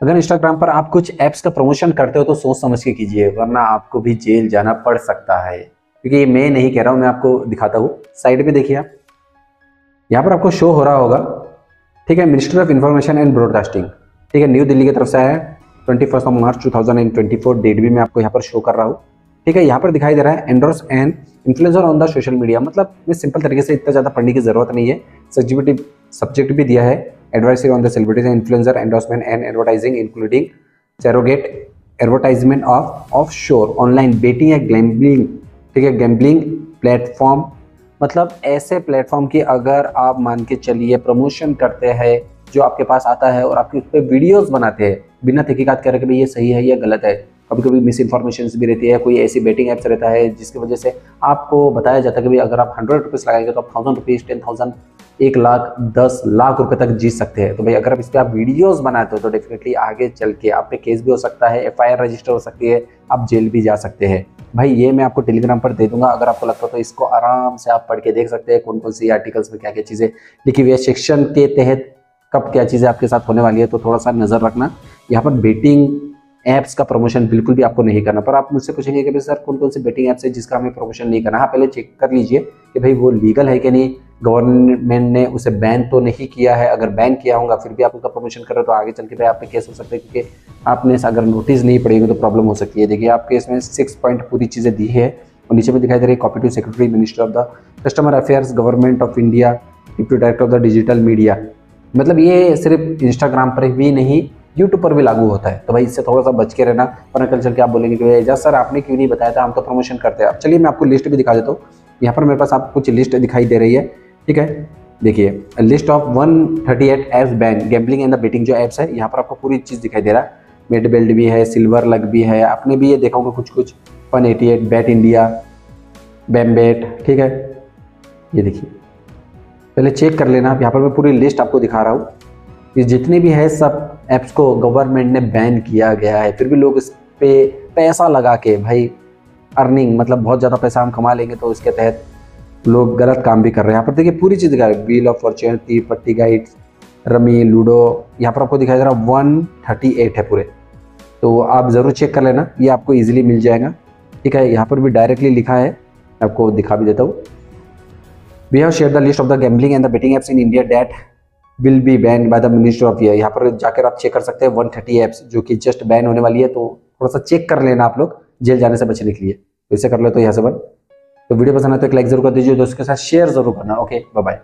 अगर इंस्टाग्राम पर आप कुछ ऐप्स का प्रमोशन करते हो तो सोच समझ के कीजिए, वरना आपको भी जेल जाना पड़ सकता है। क्योंकि ये मैं नहीं कह रहा हूँ, मैं आपको दिखाता हूँ। साइड पे देखिए आप। यहाँ पर आपको शो हो रहा होगा। ठीक है minister of information and broadcasting ठीक है न्यू दिल्ली की तरफ़ से है। Twenty first March to date भी मैं आपको यहाँ पर शो कर रहा हूँ। ठीक है, यहाँ पर दिखाई दे रहा है endorse and influencer on the social media मतलब मैं सिंपल तरीके से इतना ज़्यादा पढ़ने की ज़रूरत नहीं है। सब्जेक्टिव सब्जेक्ट भी दिया है। Advisory on the celebrities and influencer endorsement and advertising, including surrogate advertisement of offshore online betting या gambling, ठीक है गैम्बलिंग प्लेटफॉर्म मतलब ऐसे प्लेटफॉर्म की अगर आप मान के चलिए प्रमोशन करते हैं, जो आपके पास आता है और आपके उस पर वीडियोस बनाते हैं, बिना तहकीकात करे कि भाई ये सही है, या गलत है। कभी कभी मिस इन्फॉर्मेशन भी रहती है, कोई ऐसी बेटिंग ऐप्स रहता है, जिसकी वजह से आपको बताया जाता है कि भाई अगर आप हंड्रेड रुपीज़ लगाएँगे तो आप थाउज़ेंड रुपीज़ टेन थाउज़ेंड एक लाख दस लाख रुपए तक जीत सकते हैं। तो भाई, अगर आप इस पर आप वीडियोस बनाते हो तो डेफिनेटली आगे चल के आप पे केस भी हो सकता है एफआईआर रजिस्टर हो सकती है, आप जेल भी जा सकते हैं। भाई, ये मैं आपको टेलीग्राम पर दे दूँगा, अगर आपको लगता है तो इसको आराम से आप पढ़ के देख सकते हैं कौन कौन सी आर्टिकल्स में क्या क्या चीज़ें लिखी हुई है सेक्शन के तहत कब क्या चीज़ें आपके साथ होने वाली है तो थोड़ा सा नज़र रखना। यहाँ पर बेटिंग ऐप्स का प्रमोशन बिल्कुल भी आपको नहीं करना, पर आप मुझसे पूछेंगे कि भाई, सर कौन कौन सी बेटिंग ऐप्स है जिसका हमें प्रमोशन नहीं करना? हाँ पहले चेक कर लीजिए कि भाई, वो लीगल है कि नहीं गवर्नमेंट ने उसे बैन तो नहीं किया है, अगर बैन किया होगा, फिर भी आप उसका प्रमोशन कर रहे हो तो आगे चल के भाई आप केस हो सकता है, क्योंकि आपने अगर नोटिस नहीं पड़ेगी तो प्रॉब्लम हो सकती है। देखिए आपके इसमें सिक्स पॉइंट पूरी चीज़ें दी है और नीचे में दिखाई दे रही है copy to secretary minister of the customer affairs government of India deputy director of the digital media मतलब ये सिर्फ़ इंस्टाग्राम पर भी नहीं यूट्यूब पर भी लागू होता है। तो भाई, इससे थोड़ा सा बच के रहना, वरना कल चल के आप बोलेंगे कि एजाज सर, आपने क्यों नहीं बताया था? हम तो प्रमोशन करते हैं। अब चलिए, मैं आपको लिस्ट भी दिखा देता हूँ। यहाँ पर मेरे पास आपको कुछ लिस्ट दिखाई दे रही है। ठीक है? देखिए list of 138 apps ban gambling and the betting जो एप्स है, यहाँ पर आपको पूरी चीज़ दिखाई दे रहा है। मेड बेल्ट भी है सिल्वर लग भी है, आपने भी ये देखा होगा कुछ कुछ one eighty eight bet India बैम्बेट ठीक है? ये देखिए, पहले चेक कर लेना आप यहाँ पर मैं पूरी लिस्ट आपको दिखा रहा हूँ। ये जितने भी है, सब ऐप्स को गवर्नमेंट ने बैन किया गया है। फिर भी लोग इस पर पैसा लगा के, भाई अर्निंग मतलब बहुत ज़्यादा पैसा हम कमा लेंगे तो इसके तहत लोग गलत काम भी कर रहे हैं। यहाँ पर देखिए पूरी चीज़ दिखा रहे व्हील ऑफ़ फॉर्चून तीर पट्टी गाइड रमी लूडो यहाँ पर आपको दिखाई दे रहा वन थर्टी एट है पूरे। तो आप ज़रूर चेक कर लेना। ये आपको ईजिली मिल जाएगा। ठीक है, यहाँ पर भी डायरेक्टली लिखा है। आपको दिखा भी देता हूँ। We have share the list of the gambling and the betting apps in India that will be ban by the minister of year यहाँ पर जाकर आप चेक कर सकते हैं वन थर्टी एप्स जो कि जस्ट बैन होने वाली है। तो थोड़ा सा चेक कर लेना आप लोग जेल जाने से बचने के लिए। तो इसे कर ले तो यहाँ से बन तो वीडियो पसंद आए तो एक लाइक ज़रूर कर दीजिए, दोस्तों के साथ शेयर ज़रूर करना। Okay bye